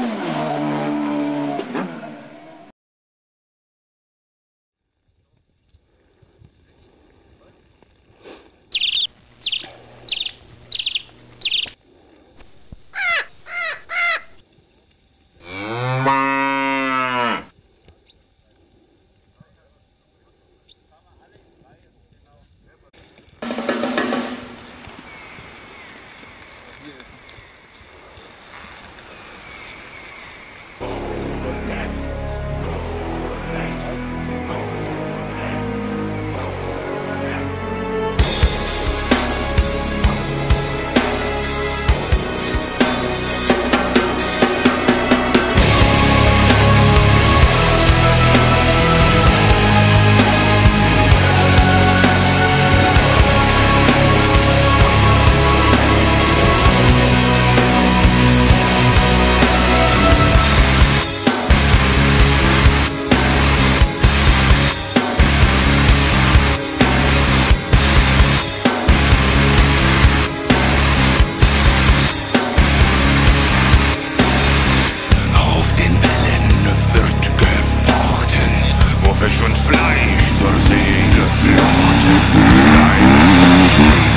Oh, Fisch und Fleisch zur See geflochten. Dein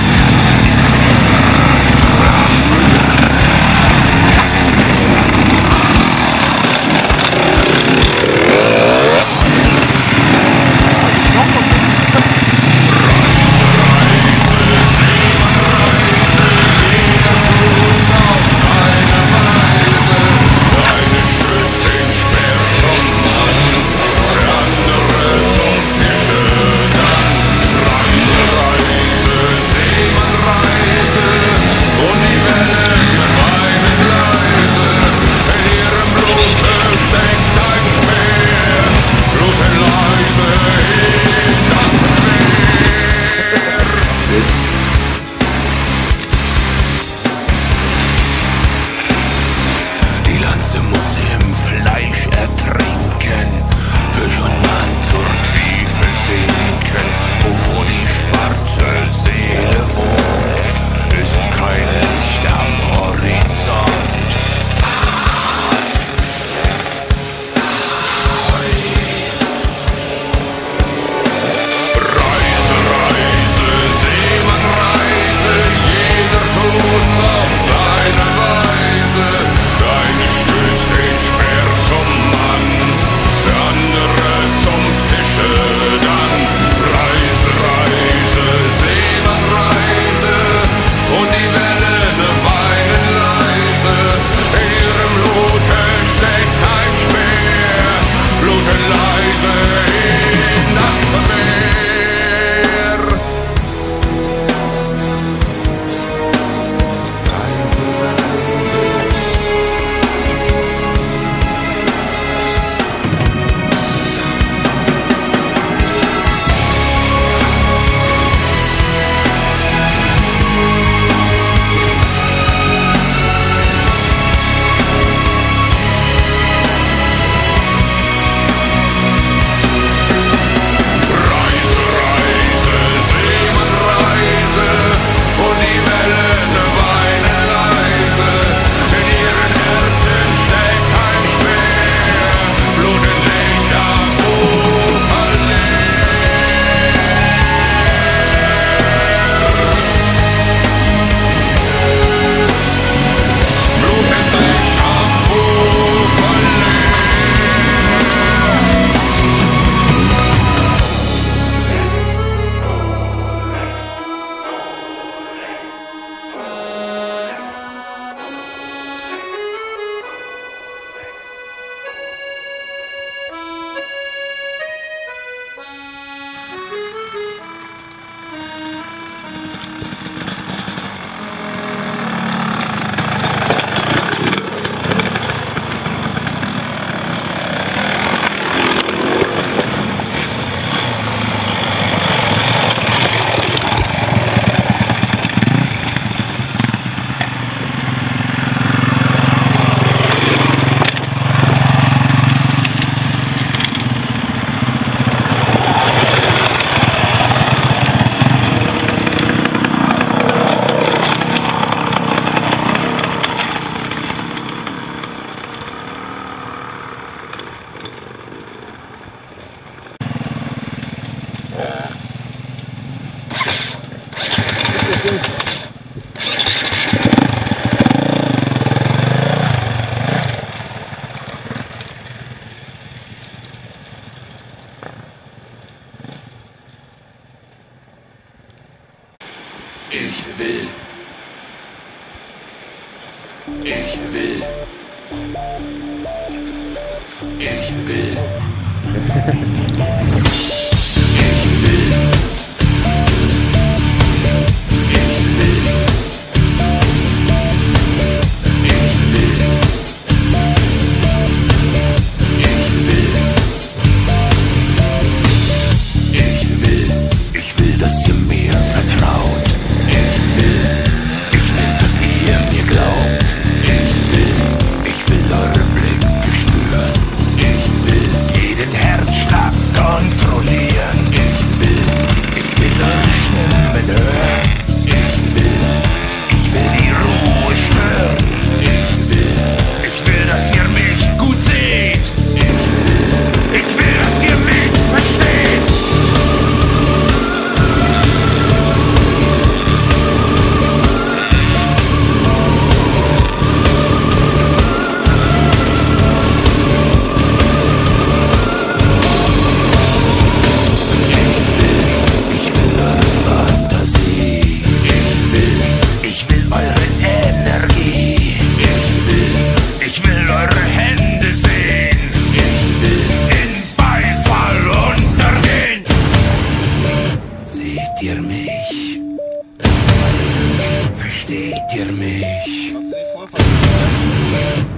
ihr mich?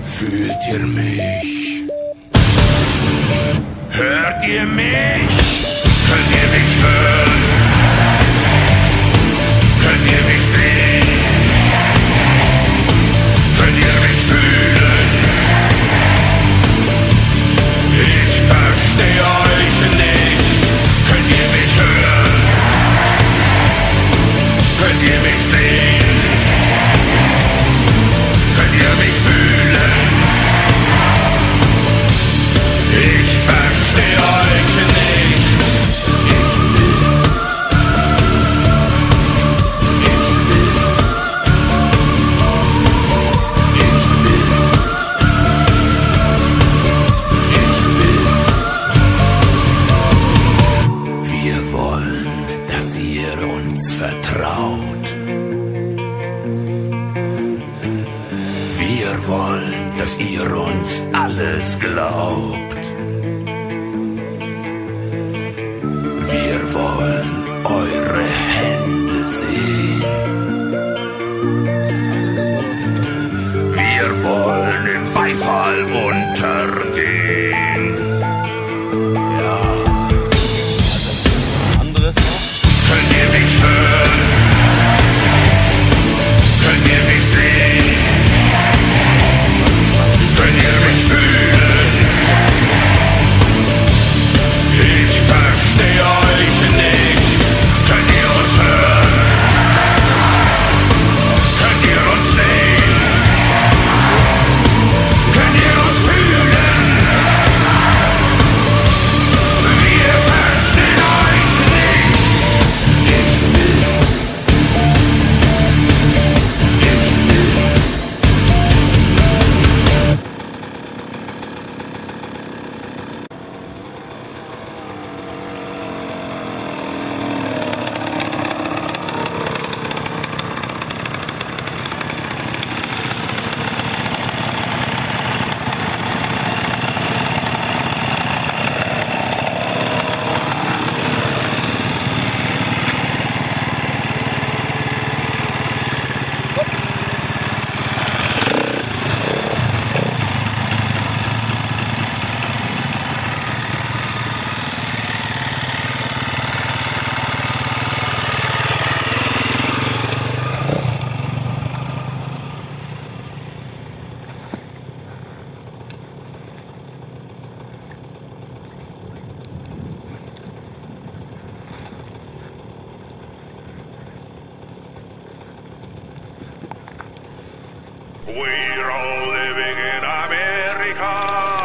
Fühlt ihr mich? Hört ihr mich? Könnt ihr mich hören? Könnt ihr mich sehen? Könnt ihr mich fühlen? Ich verstehe euch nicht. Könnt ihr mich hören? Könnt ihr mich sehen? ihr uns alles glaubt. Wir wollen eure Hände sehen. Wir wollen im Beifall untergehen.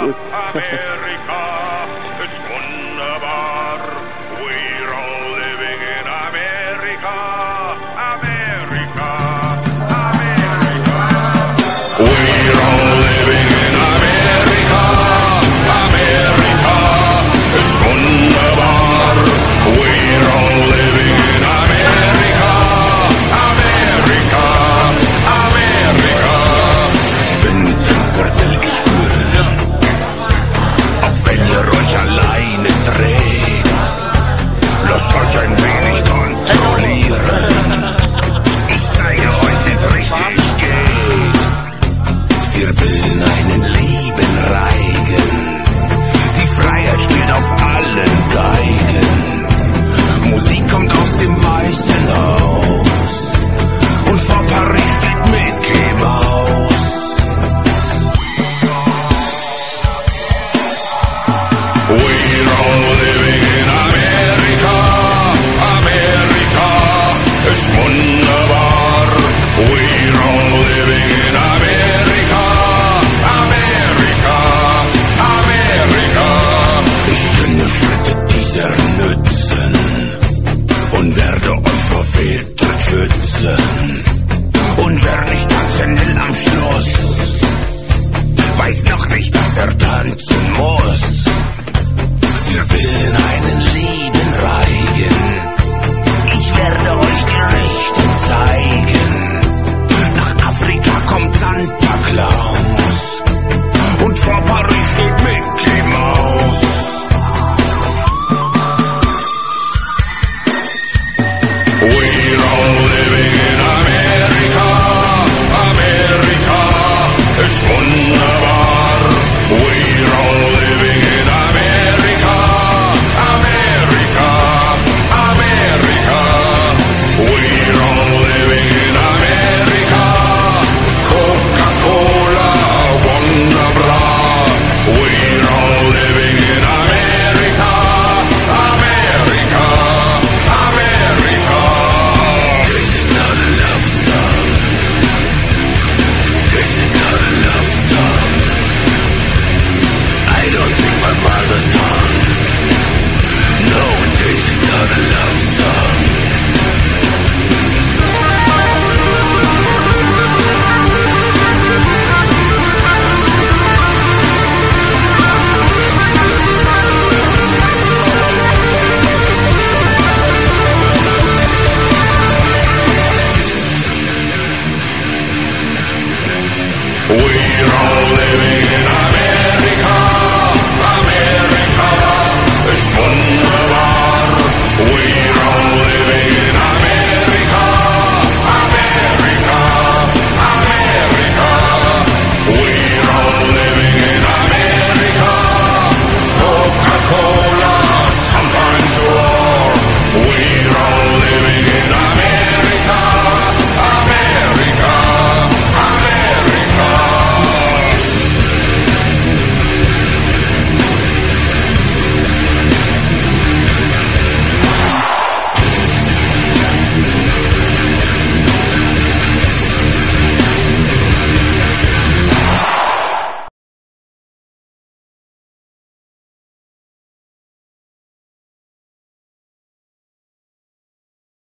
with